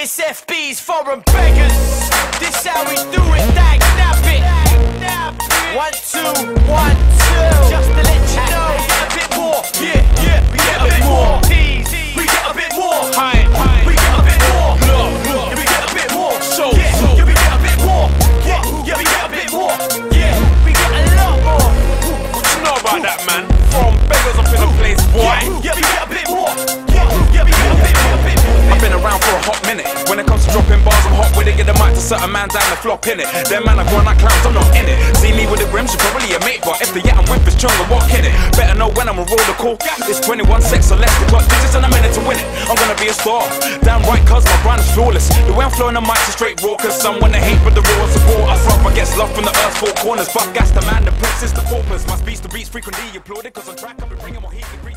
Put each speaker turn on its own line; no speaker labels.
It's FB's foreign beggars. This how we do it, dag nab it. One, two, one, two. Just to let you know, we get a bit more. Yeah, yeah, we get a bit more. We get a bit more. We get a bit more. Yeah, we get a bit more.
So,
yeah,
so.
yeah, we get a bit more. Yeah, yeah, we get a bit more. Yeah, we get a lot more.
What you know about that, man? From beggars up in the place, boy.
Yeah, we get a bit more.
To bars, I'm hot with it. Get the mic to certain man down the flop in it. Them man are going like clowns, I'm not in it. See me with the rims, you probably a mate, but if the yeah, I'm with is stronger, walk in it. Better know when I'm a roller call. It's 21 sex or less, the clock digits and a minute to win it. I'm gonna be a star. Damn right, cuz my brand is flawless. The way I'm flowing the mic is straight raw, cause wanna hate, but the raw support. I rough, I gets love from the earth's four corners. Fuck gas, the man, the prince is the paupers. My speech, the beats frequently applauded, cause on track, I've been bringing more heat to.